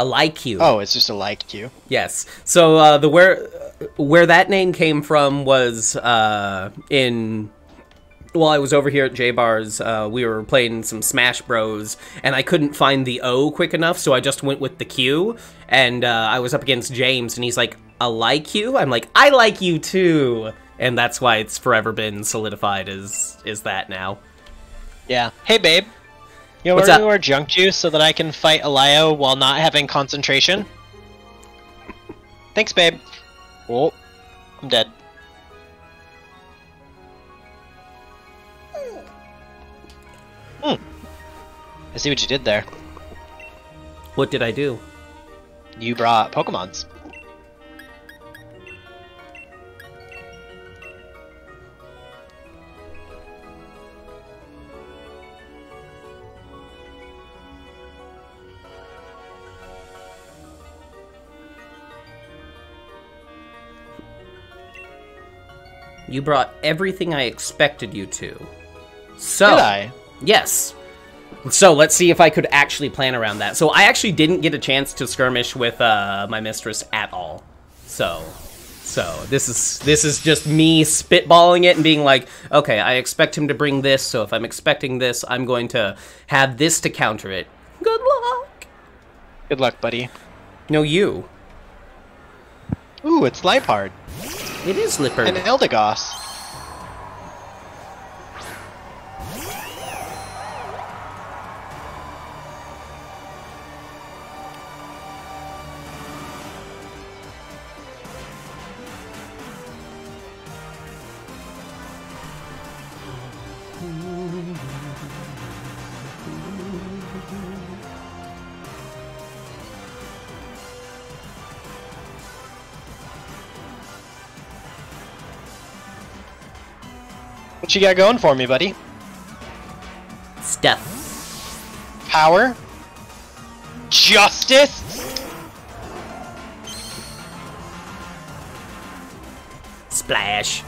A like you. Oh, it's just a like you. Yes. So uh, the where where that name came from was uh, in while I was over here at J Bars, uh, we were playing some Smash Bros, and I couldn't find the O quick enough, so I just went with the Q. And uh, I was up against James, and he's like, "I like you." I'm like, "I like you too," and that's why it's forever been solidified as is that now. Yeah. Hey, babe. You What's want up? more junk juice so that I can fight Elio while not having concentration? Thanks, babe. Oh, I'm dead. Hmm. I see what you did there. What did I do? You brought Pokemons. You brought everything I expected you to. So Did I? Yes. So let's see if I could actually plan around that. So I actually didn't get a chance to skirmish with uh, my mistress at all. So, so this is this is just me spitballing it and being like, okay, I expect him to bring this. So if I'm expecting this, I'm going to have this to counter it. Good luck. Good luck, buddy. No, you. Ooh, it's Liepard. It is Liepard. And Eldegoss. What you got going for me, buddy? Stuff. Power? Justice? Splash.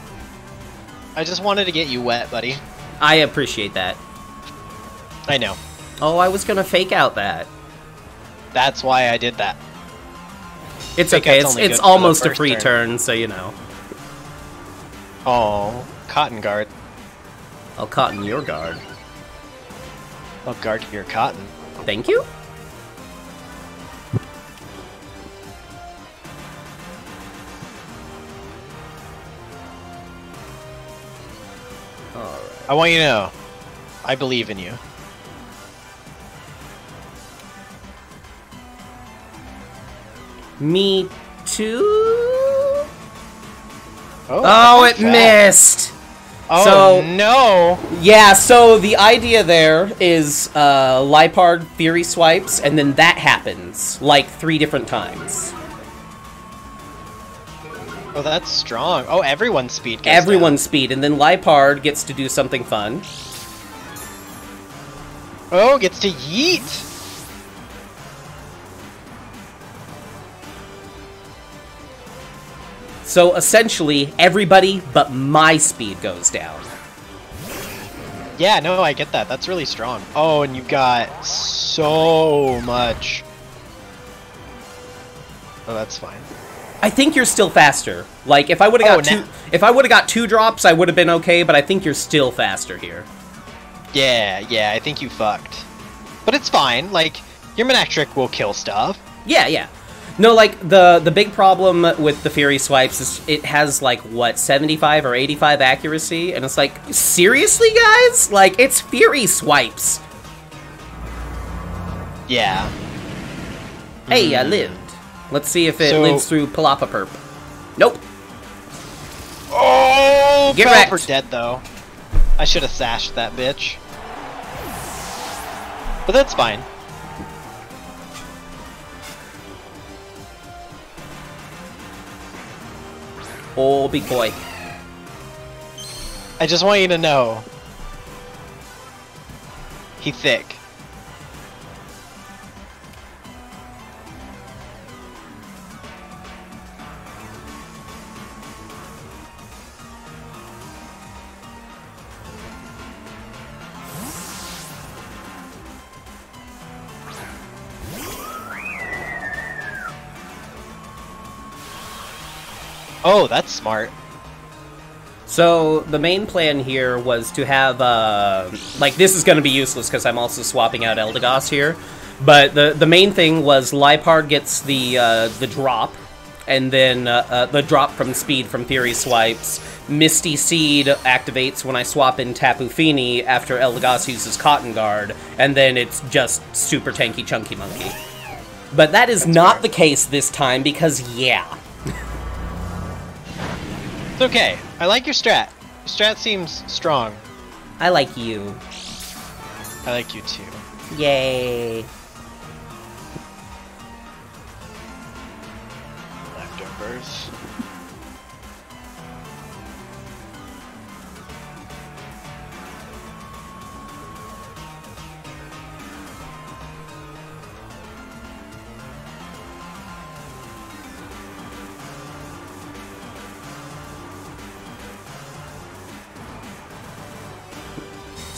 I just wanted to get you wet, buddy. I appreciate that. I know. Oh, I was gonna fake out that. That's why I did that. It's Fake okay. It's it's good for the almost a free turn. turn, so you know. Oh, cotton guard. I'll cotton your guard. I'll guard your cotton. Thank you. Alright. I want you to know, I believe in you. Me too? Oh, Oh, it that- missed! Oh So- no! Yeah, so the idea there is uh, Liepard fury swipes, and then that happens like three different times. Oh, that's strong. Oh, everyone's speed. Goes Everyone's speed, and then Liepard gets to do something fun. Oh, gets to yeet. So essentially, everybody but my speed goes down. Yeah, no, I get that. That's really strong. Oh, and you've got so much. Oh, that's fine. I think you're still faster. Like if I would have Oh, got two, now- if I would have got two drops, I would have been okay. But I think you're still faster here. Yeah, yeah, I think you fucked. But it's fine. Like your Manectric will kill stuff. Yeah, yeah. No, like the the big problem with the Fury swipes is it has like what 75 or 85 accuracy, and it's like seriously, guys, like it's Fury swipes. Yeah. Hey, I hmm. lived. Let's see if it So- lives through Palapa Perp. Nope. Oh, Get wrecked. for dead though. I should have sashed that bitch. But that's fine. Oh, big boy. I just want you to know. He thick. Oh, that's smart. So the main plan here was to have uh, like this is going to be useless because I'm also swapping out Eldegoss here, but the the main thing was Liepard gets the uh, the drop, and then uh, uh, the drop from speed from Fury swipes. Misty Seed activates when I swap in Tapu Fini after Eldegoss uses Cotton Guard, and then it's just super tanky Chunky Monkey. But that is not the case this time because yeah. It's okay. I like your strat. Your strat seems strong. I like you. I like you too. Yay.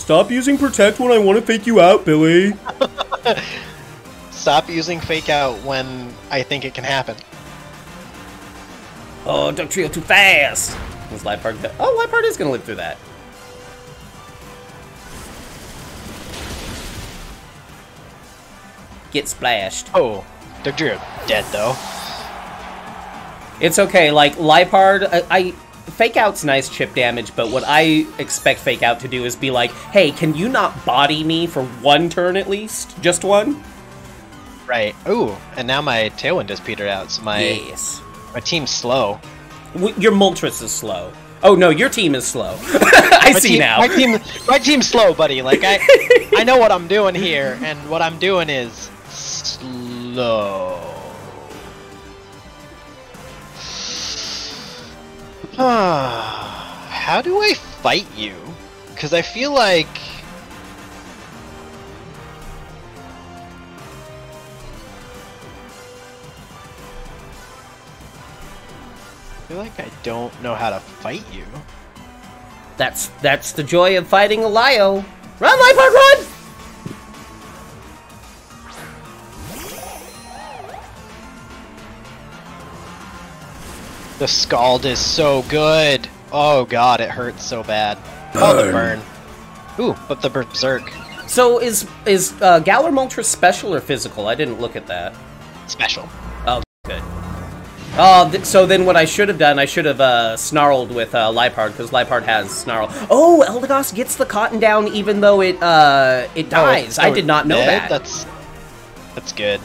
Stop using protect when I want to fake you out, Billy. Stop using fake out when I think it can happen. Oh, don't trio too fast. Was Liepard go- Oh, Liepard is gonna live through that. Get splashed. Oh, Dugtrio dead though. It's okay, like, Liepard, I, I... Fake out's nice chip damage, but what I expect Fake out to do is be like, hey, can you not body me for one turn at least? Just one? Right. Ooh, and now my Tailwind has petered out, so my Yes. my team's slow. W- your Moltres is slow. Oh no, your team is slow. I My see team, now. My team, my team's slow, buddy. Like I, I know what I'm doing here, and what I'm doing is slow. How do I fight you? Because I feel like. I feel like I don't know how to fight you. That's that's the joy of fighting a Lio. Run, Liepard, run! The Scald is so good. Oh god, it hurts so bad. Oh, the burn. Ooh, but the Berserk. So is is uh, Galar Moltres special or physical? I didn't look at that. Special. Oh, good. Oh, th- so then what I should have done, I should have uh, snarled with uh, Liepard because Liepard has snarl. Oh, Eldegoss gets the cotton down even though it uh it Oh, dies. it's- I oh, did not know dead? that. That's that's good.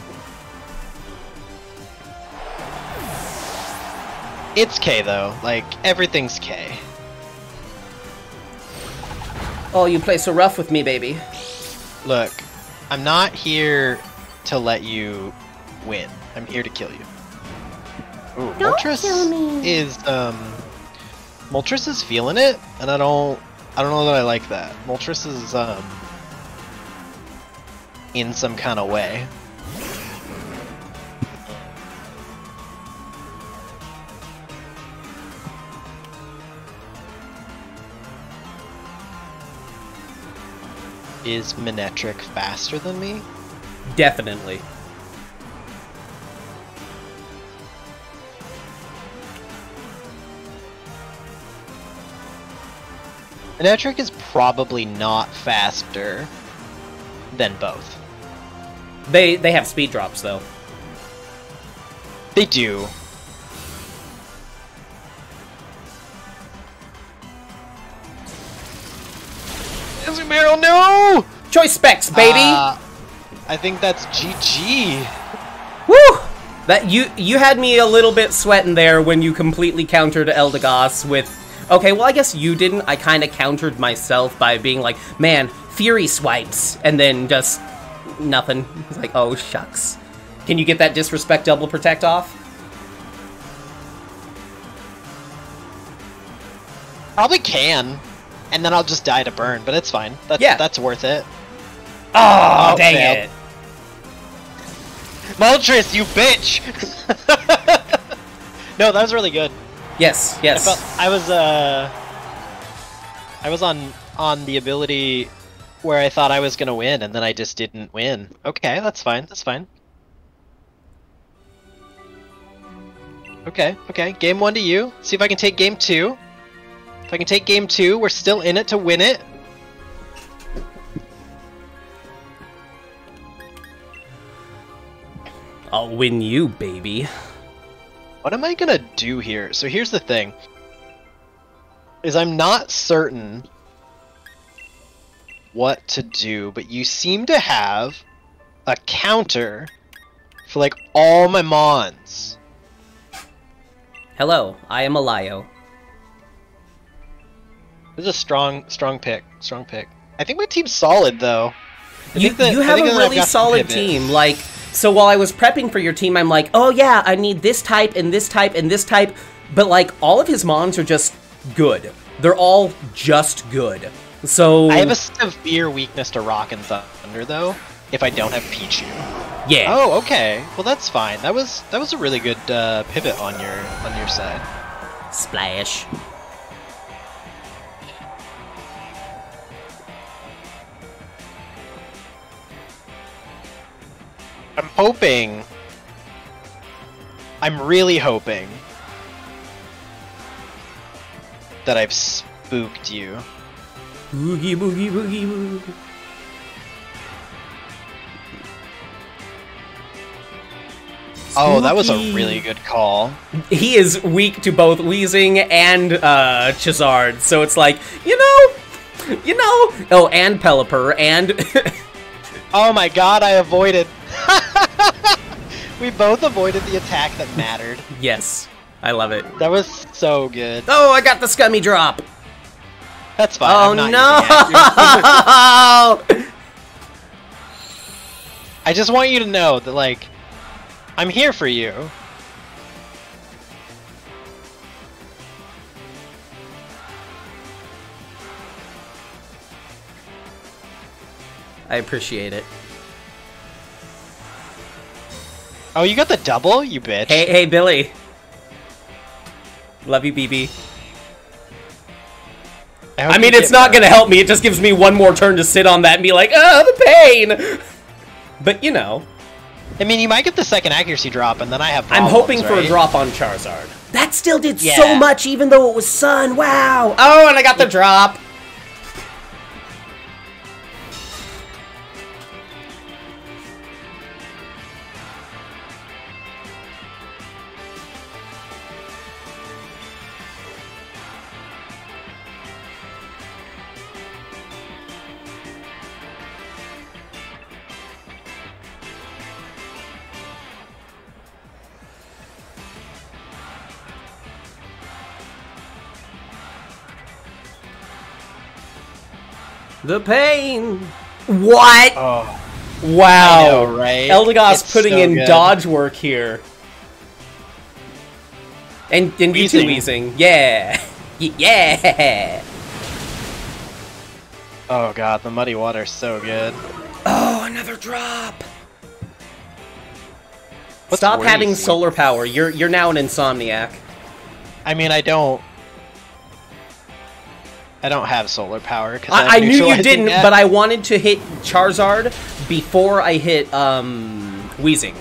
It's K though. Like everything's K. Oh, you play so rough with me, baby. Look, I'm not here to let you win. I'm here to kill you. Ooh, Don't Moltres kill me. is um Moltres is feeling it, and I don't I don't know that I like that. Moltres is um in some kind of way. Is Manectric faster than me? Definitely. Manectric is probably not faster than both. They they have speed drops though. They do. Azumarill, no! Choice specs, baby. Uh, I think that's GG. Woo! That you you had me a little bit sweating there when you completely countered Eldegoss with. Okay, well I guess you didn't. I kind of countered myself by being like, "Man, Fury swipes," and then just nothing. It's like, oh shucks. Can you get that disrespect double protect off? Probably can. And then I'll just die to burn, but it's fine. That's, Yeah. that's worth it. Oh, Oh, dang failed. it! Moltres, you bitch! no, that was really good. Yes, I yes. felt I was uh I was on on the ability where I thought I was gonna win and then I just didn't win. Okay, that's fine, that's fine. Okay, okay. Game one to you. See if I can take game two. If I can take game two, we're still in it to win it. I'll win you, baby. What am I gonna do here? So here's the thing. Is I'm not certain what to do, but you seem to have a counter for like all my mons. Hello, I am Alayo. This is a strong, strong pick. Strong pick. I think my team's solid though. I You, that- you have a really solid team. Like, so while I was prepping for your team, I'm like, oh yeah, I need this type and this type and this type. But like, all of his mons are just good. They're all just good. So I have a severe weakness to Rock and Thunder though. If I don't have Pichu. yeah. Oh, okay. Well, that's fine. That was that was a really good uh, pivot on your on your side. Splash. Hoping. I'm really hoping that I've spooked you. Boogie boogie boogie boogie. Oh, that was a really good call. He is weak to both Weezing and uh, Charizard, so it's like, you know, you know. Oh, and Pelipper, and Oh my god, I avoided. we both avoided the attack that mattered. yes, I love it. That was so good. Oh, I got the scummy drop. That's fine. Oh no! I just want you to know that, like, I'm here for you. I appreciate it. Oh, you got the double, you bitch. Hey, hey, Billy. Love you, BB. I, I mean, it's not gonna help me. It just gives me one more turn to sit on that and be like, oh, the pain. But you know, I mean, you might get the second accuracy drop, and then I have. I'm Problems, hoping for a drop on Charizard. That still did so much, even though it was Sun. Wow. Oh, and I got the drop. The pain. What? Oh, wow. I know, right? Eldegoss It's putting so in good. dodge work here. And and you too, Wheezing. Weezing. Yeah. Yeah. Oh god, the muddy water's so good. Oh, another drop. What's Stop having solar power. You're you're now an insomniac. I mean, I don't. I don't have solar power because I, I knew you didn't, but I wanted to hit Charizard before I hit um Weezing.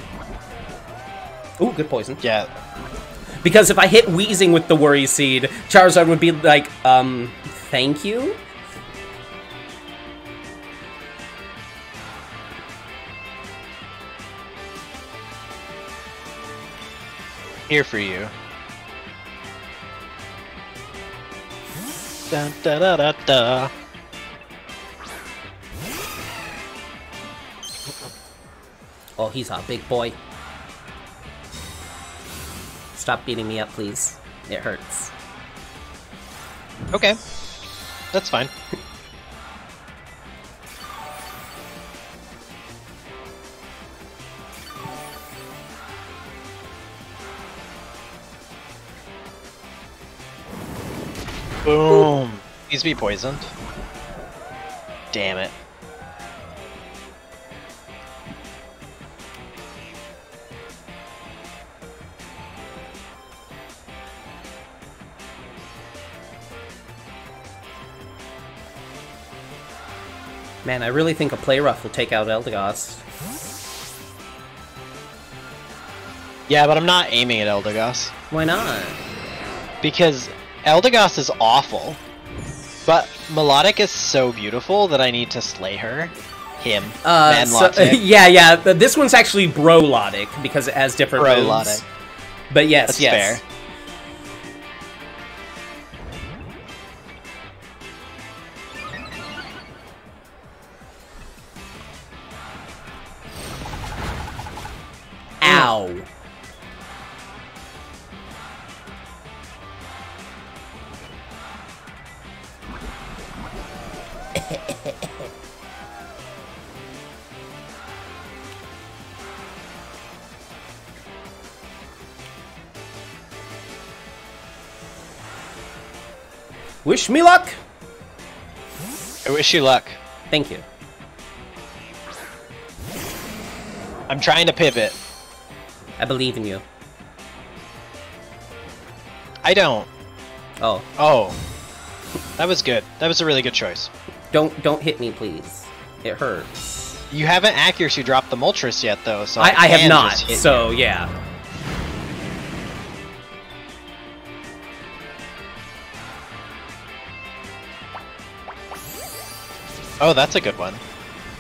Ooh, good poison. Yeah, Because if I hit Weezing with the Worry Seed, Charizard would be like, um, thank you? here for you. Dun, da, da, da, da. Oh, he's a big boy. Stop beating me up, please. It hurts. Okay, that's fine. Please be poisoned. Damn it. Man, I really think a Play Rough will take out Eldegoss. Yeah, but I'm not aiming at Eldegoss. Why not? Because Eldegoss is awful, but Milotic is so beautiful that I need to slay her. Him. Uh, Man so- Lotic. yeah, yeah. This one's actually Brolotic because it has different moves. Brolotic. But yes, That's yes. fair. Wish me luck. I wish you luck. Thank you. I'm trying to pivot. I believe in you. I don't. Oh, Oh. That was good. That was a really good choice. don't don't hit me, please. It hurts. You haven't accuracy dropped the Moltres yet, though, so I, I have not. So you. yeah. Oh, that's a good one.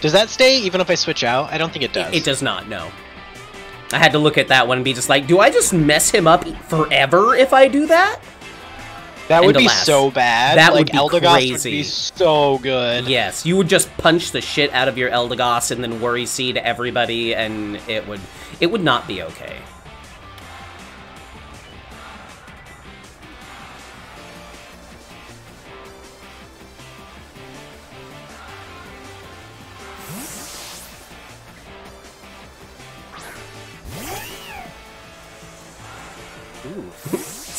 Does that stay even if I switch out? I don't think it does. It, it does not. No. I had to look at that one and be just like, do I just mess him up forever if I do that? That would be so bad. that like would be Eldegoss would crazy. be so good. Yes, you would just punch the shit out of your Eldegoss and then worry seed everybody, and it would it would not be okay.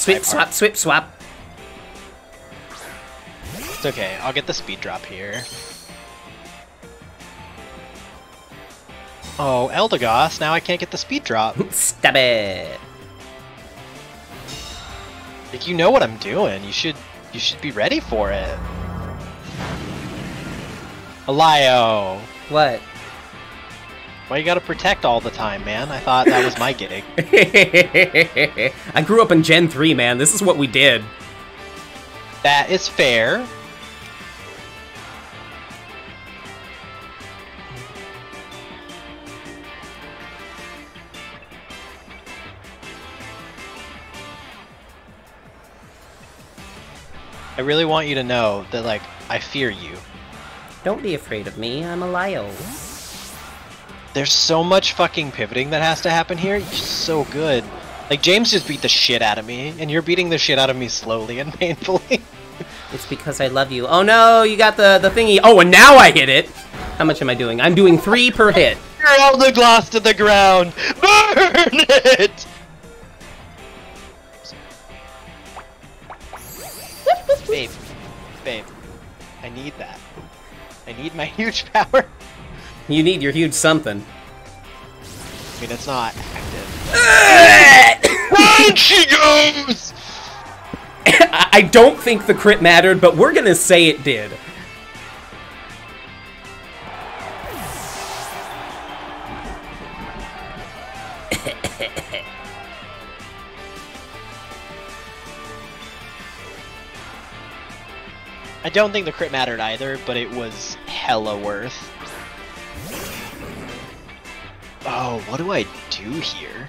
Swip swap, swip swap. It's okay. I'll get the speed drop here. Oh, Eldegoss, now I can't get the speed drop. Stab it. like you know what I'm doing. You should you should be ready for it. Alio. What? Why you gotta protect all the time, man? I thought that was my gig. I grew up in Gen 3, man. This is what we did. That is fair. I really want you to know that, like, I fear you. Don't be afraid of me. I'm a Lio. There's so much fucking pivoting that has to happen here. You're so good. Like, James just beat the shit out of me, and you're beating the shit out of me slowly and painfully. It's because I love you. Oh no, you got the, the thingy. Oh, and now I hit it. How much am I doing? I'm doing three per hit. Hurl the glass to the ground! Burn it! babe, babe, I need that. I need my huge power. You need your huge something. I mean, it's not active. Run, she goes! I I don't think the crit mattered, but we're gonna say it did. I don't think the crit mattered either, but it was hella worth. Oh, what do I do here?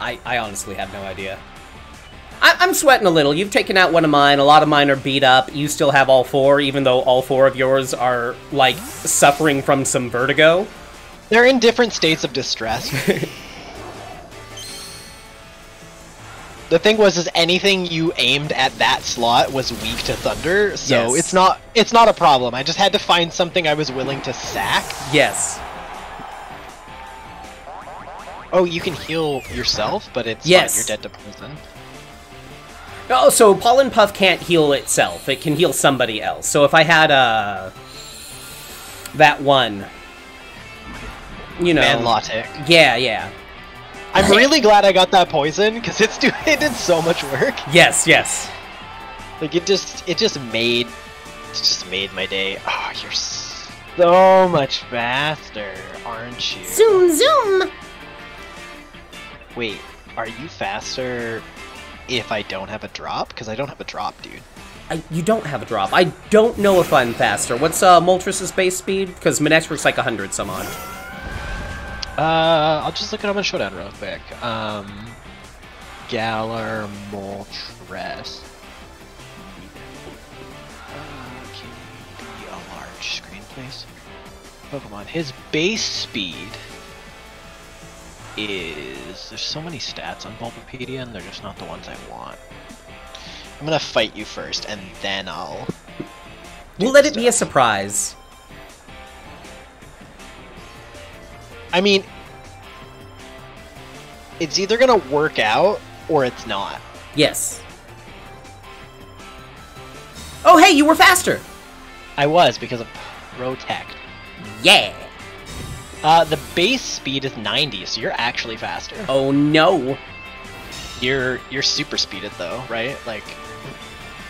I, I honestly have no idea. I, I'm sweating a little. You've taken out one of mine. A lot of mine are beat up. You still have all four, even though all four of yours are, like, suffering from some vertigo. They're in different states of distress. the thing was, is anything you aimed at that slot was weak to thunder, so Yes. it's not it's not a problem. I just had to find something I was willing to sack. Yes. Oh, you can heal yourself, but it's Yes. fine, you're dead to poison. Oh, so Pollen Puff can't heal itself. It can heal somebody else. So if I had, uh... That one... You know... Man Lotic. Yeah, yeah. I'm really glad I got that poison because it's do- it did so much work. Yes, yes. Like it just it just made it just made my day. Oh, you're so much faster, aren't you? Zoom, zoom! Wait, are you faster if I don't have a drop? Because I don't have a drop, dude. I, you don't have a drop. I don't know if I'm faster. What's uh, Moltres' base speed? Because Manectric's like 100 some odd. Uh, I'll just look it up on Showdown real quick. Um, Galar Moltres. Uh, can you be a large screen, please? Pokemon. His base speed is... There's so many stats on Bulbapedia, and they're just not the ones I want. I'm gonna fight you first, and then I'll... We'll let it be a surprise. I mean, it's either gonna work out or it's not. Yes. Oh, hey, you were faster! I was because of Protect. Yeah! Uh, the base speed is 90, so you're actually faster. Oh no! You're you're super speeded though, right? Like,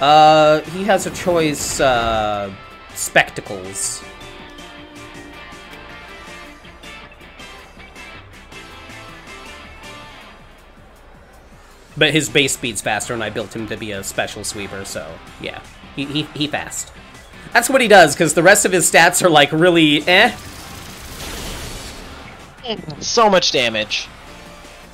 Uh, he has a choice, uh, spectacles. But his base speed's faster, and I built him to be a special sweeper, so yeah, he he, he fast. That's what he does, because the rest of his stats are like really eh. so much damage.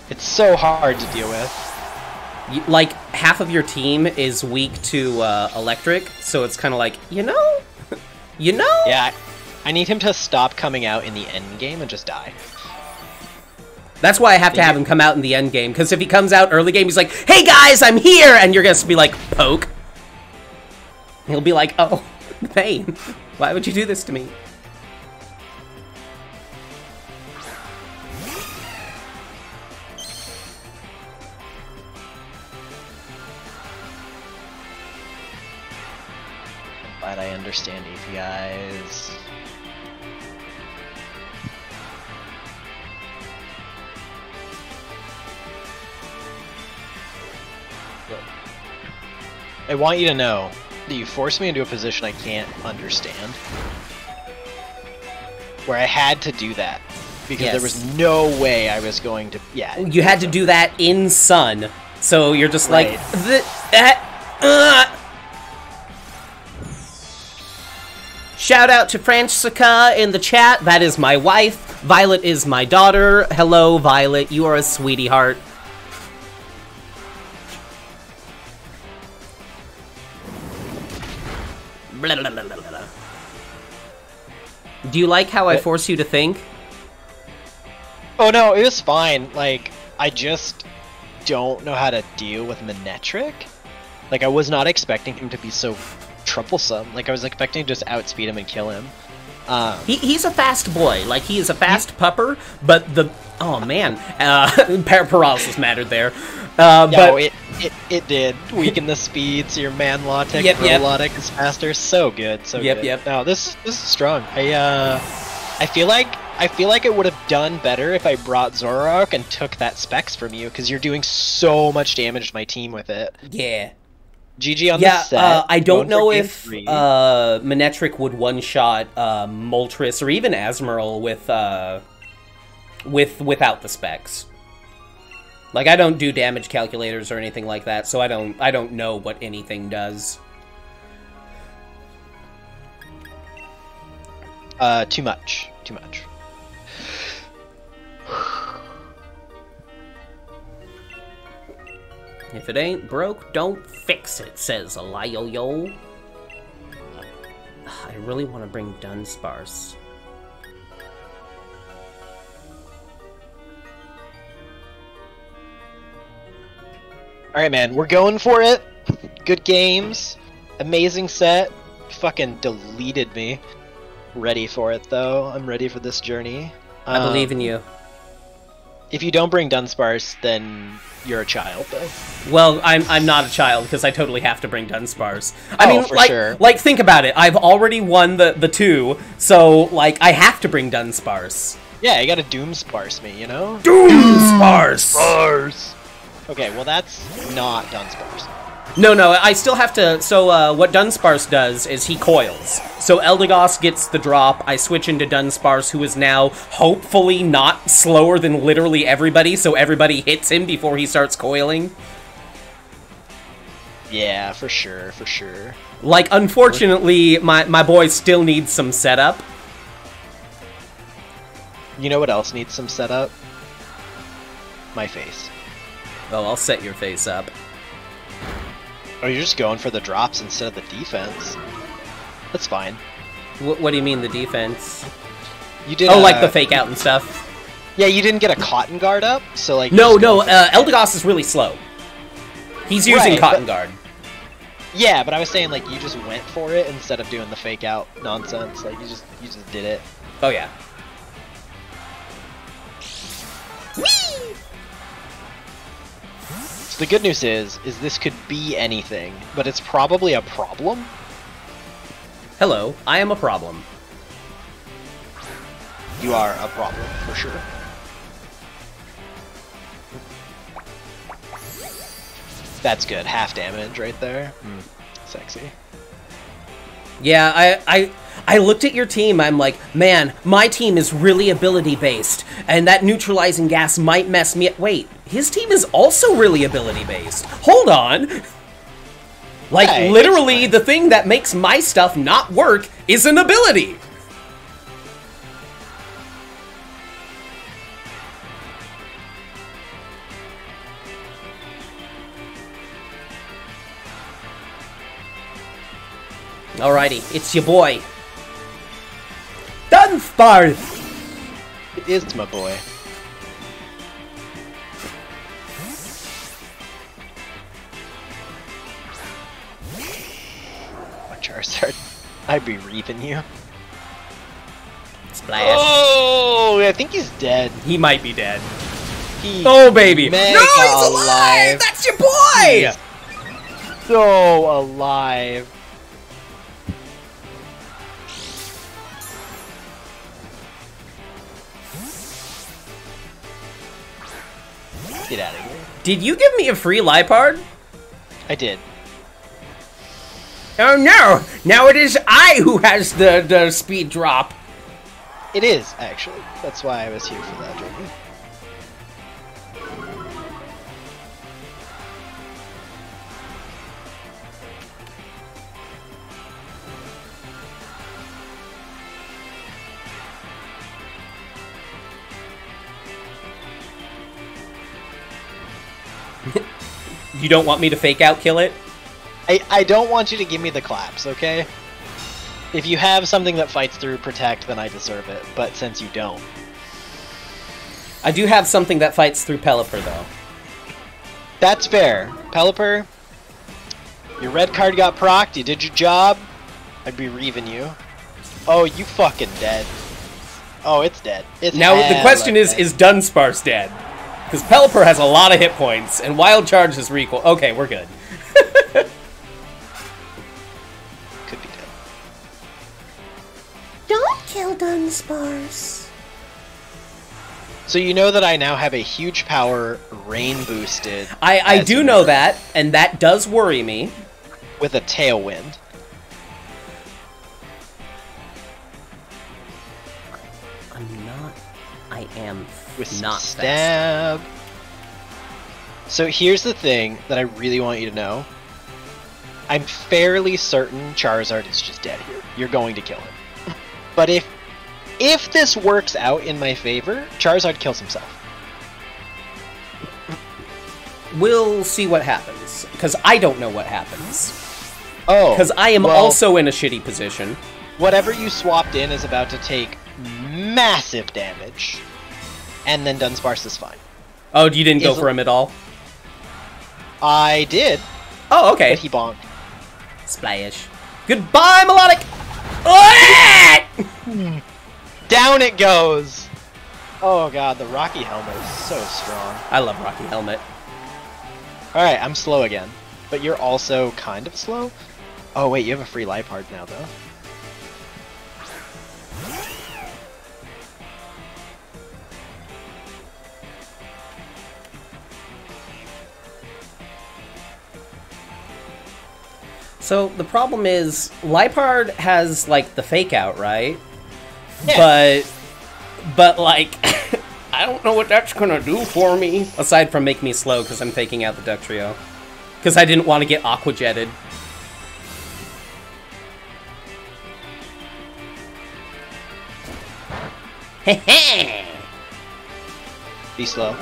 It's so hard to deal with. Like half of your team is weak to uh, electric, so it's kind of like you know, you know. Yeah, I need him to stop coming out in the end game and just die. That's why I have to have him come out in the end game, because if he comes out early game, he's like, "Hey guys, I'm here," and you're gonna be like, "Poke." He'll be like, "Oh, pain. Why would you do this to me?" Glad I understand APIs. I want you to know that you forced me into a position I can't understand. Where I had to do that. Because there was no way I was going to. Yeah. You had to do that in Sun, so you're just like, Right. the, that, uh. Shout out to Franciska in the chat. That is my wife. Violet is my daughter. Hello, Violet. You are a sweetie Blah, blah, blah. Do you like how I force you to think? Oh no, it was fine. Like, I just don't know how to deal with Manectric. Like, I was not expecting him to be so troublesome. Like, I was expecting to just outspeed him and kill him. Um, He, he's a fast boy. Like he is a fast pupper, but the oh man, uh, par- paralysis mattered there. Uh, no, but it, it it did weaken the speed, so your Manlotic, Yep, yep. Prolotic is faster. So good, so Yep, good. yep. No, this this is strong. I uh, I feel like I feel like it would have done better if I brought Zoroark and took that specs from you, because you're doing so much damage to my team with it. yeah, GG on yeah. the set. Uh, I don't know if uh, Manectric would one shot uh, Moltres or even Azumarill with uh, with without the specs. Like I don't do damage calculators or anything like that, so I don't I don't know what anything does. Uh, too much. Too much. If it ain't broke, don't fix it, says Yo. I really want to bring Dunsparce. All right, man, we're going for it. Good games, amazing set. Fucking deleted me. Ready for it though. I'm ready for this journey. I Um, believe in you. If you don't bring Dunsparce, then you're a child, though. Well, I'm I'm not a child because I totally have to bring Dunsparce. I Oh, mean, for like, sure. like think about it. I've already won the the two, so like I have to bring Dunsparce. Yeah, you gotta Doomsparce me, you know? Dunsparce. Sparce. Okay, well that's not Dunsparce. No, no, I still have to. So, uh, what Dunsparce does is he coils. So, Eldegoss gets the drop. I switch into Dunsparce, who is now hopefully not slower than literally everybody, so everybody hits him before he starts coiling. Yeah, for sure, for sure. Like, unfortunately, my, my boy still needs some setup. You know what else needs some setup? My face. Oh, I'll set your face up. Oh, you're just going for the drops instead of the defense. That's fine. Wh- what do you mean, the defense? You did. Oh, uh, like the fake out and stuff? Yeah, you didn't get a cotton guard up, so like. No, no, uh, Eldegoss is really slow. He's using Right, Cotton but- Guard. Yeah, but I was saying like you just went for it instead of doing the fake out nonsense. Like you just you just did it. Oh, yeah. So the good news is, is this could be anything, but it's probably a problem. Hello, I am a problem. You are a problem for sure. That's good. Half damage right there. Hmm. Sexy. Yeah, I, I, I looked at your team. I'm like, man, my team is really ability based, and that neutralizing gas might mess me. Up. Wait, his team is also really ability based. Hold on. Like Hey, literally, the thing that makes my stuff not work is an ability. Alrighty, it's your boy. Dunsparce! It is my boy. My Charizard. I'd be reaping you. Splash. Oh, I think he's dead. He might be dead. He's Oh, baby. no, he's alive! alive. That's your boy! He's so alive. Get out of here. Did you give me a free Liepard? I did. Oh no! Now it is I who has the, the speed drop. It is, actually. That's why I was here for that journey. You don't want me to fake out kill it? I, I don't want you to give me the claps, okay? If you have something that fights through Protect, then I deserve it. But since you don't, I do have something that fights through Pelipper though. that's fair. Pelipper, your red card got procced, you did your job. I'd be reaving you. Oh, you fucking dead. Oh, it's dead. It's Now the question is, dead. is Dunsparce dead? Because Pelipper has a lot of hit points, and Wild Charge is recoil. Okay, we're good. kill Dunsparce. So you know that I now have a huge power rain boosted. I, I do know that, and that does worry me. with a tailwind. I'm not. I am with some not fast. stab. So here's the thing that I really want you to know. I'm fairly certain Charizard is just dead here. You're going to kill him. But if if this works out in my favor, Charizard kills himself. We'll see what happens, because I don't know what happens. Oh, Because I am well, also in a shitty position. whatever you swapped in is about to take massive damage, and then Dunsparce is fine. Oh, you didn't go Is- for him at all? I did, Oh, okay. but he bonked. Splash. Goodbye, Milotic! Down it goes. Oh god, the Rocky helmet is so strong. I love Rocky Helmet. Alright, I'm slow again. But you're also kind of slow? Oh wait, you have a free Liepard now though. So the problem is, Liepard has like the fake out, right? Yeah. But, but like, I don't know what that's gonna do for me. Aside from make me slow, because I'm faking out the Dugtrio. Because I didn't want to get aqua jetted. Be slow.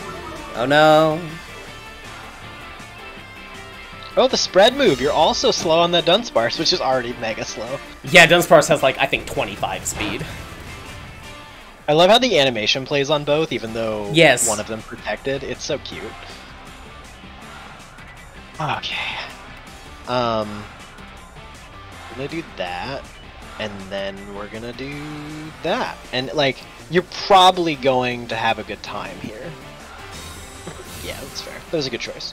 oh no. Oh, the spread move. You're also slow on that Dunsparce, which is already mega slow. Yeah, Dunsparce has like I think 25 speed. I love how the animation plays on both, even though Yes. one of them protected. It's so cute. Okay. Um, we're gonna do that, and then we're gonna do that, and like you're probably going to have a good time here. yeah, that's fair. That was a good choice.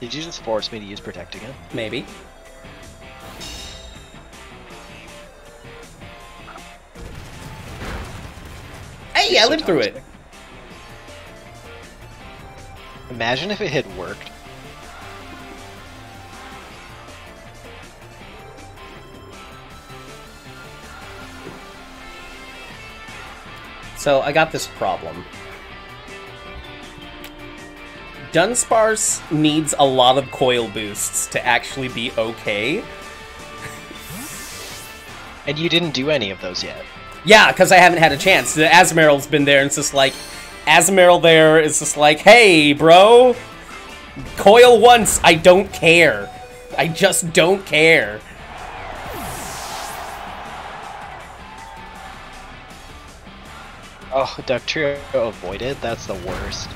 Did you just force me to use protect again? Maybe. Hey, I lived through it. Imagine if it had worked. So I got this problem. Dunsparce needs a lot of coil boosts to actually be okay. And you didn't do any of those yet. Yeah, because I haven't had a chance. The Azumarill's been there, and it's just like, Azumarill there is just like, hey, bro, coil once, I don't care. I just don't care. Oh, Dugtrio avoided? That's the worst.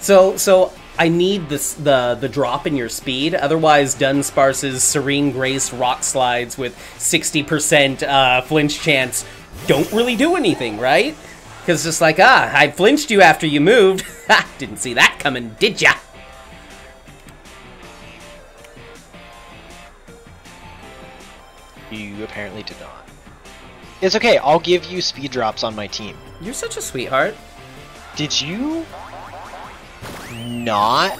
So, so I need this the the drop in your speed. Otherwise, Dunsparce's Serene Grace rock slides with sixty percent uh, flinch chance don't really do anything, right? Because just like ah, I flinched you after you moved. Ha! Didn't see that coming, did ya? You apparently did not. It's okay, I'll give you speed drops on my team. You're such a sweetheart. Did you not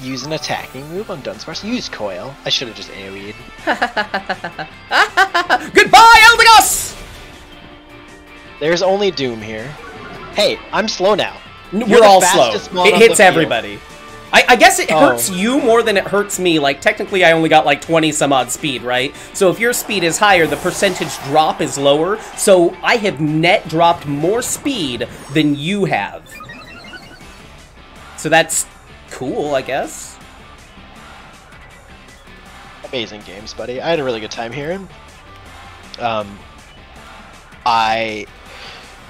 use an attacking move on Dunsparce? Use Coil. I should have just AoE'd. Goodbye, Eldegoss! There's only Doom here. Hey, I'm slow now. You're We're all slow. It hits everybody. I, I guess it Oh. hurts you more than it hurts me. Like, technically, I only got like 20 some odd speed, right? So if your speed is higher, the percentage drop is lower. So I have net dropped more speed than you have. So that's cool, I guess. Amazing games, buddy. I had a really good time here. Um, I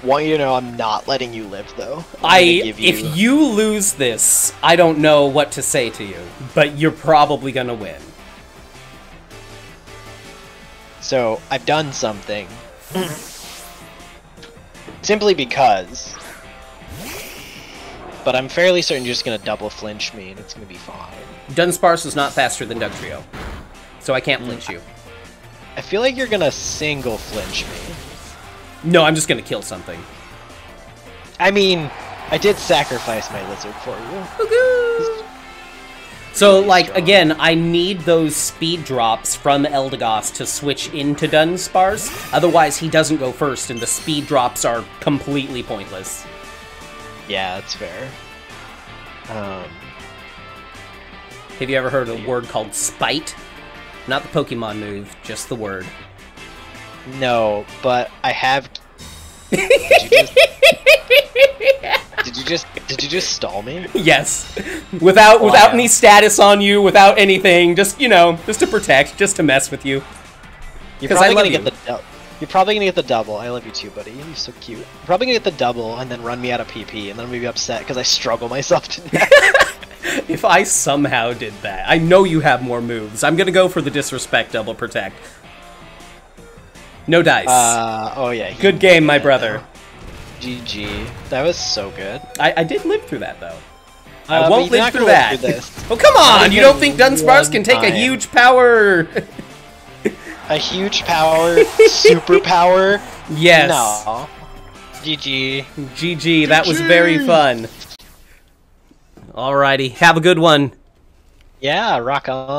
want you to know I'm not letting you live, though. I'm I give you... if you lose this, I don't know what to say to you, but you're probably gonna win. So I've done something. Simply because. But I'm fairly certain you're just gonna double flinch me and it's gonna be fine. Dunsparce is not faster than Dugtrio, so I can't flinch you. I feel like you're gonna single flinch me. No, I'm just gonna kill something. I mean, I did sacrifice my lizard for you. So, like, again, I need those speed drops from Eldegoss to switch into Dunsparce. Otherwise, he doesn't go first, and the speed drops are completely pointless. Yeah, that's fair. Um, Have you ever heard a word called Spite? Not the Pokemon move, just the word. no, but I have. Did you just? did you just? Did you just stall me? Yes. Without Wow. without any status on you, without anything, just, you know, just to protect, just to mess with you. You're 'Cause probably I gonna love get you. the. You're probably gonna get the double. I love you too, buddy. You're so cute. You're probably gonna get the double and then run me out of PP, and then I'm gonna be upset because I struggle myself to death. If I somehow did that, I know you have more moves. I'm gonna go for the disrespect double protect. No dice. uh, oh yeah. Good game, my brother. GG. That was so good. I, I did live through that though. Uh, I won't live through that. live through this. oh come on! You don't think Dunsparce can take a huge power? A huge power, superpower. yes. No. GG. GG. That was very fun. Alrighty. Have a good one. Yeah, rock on.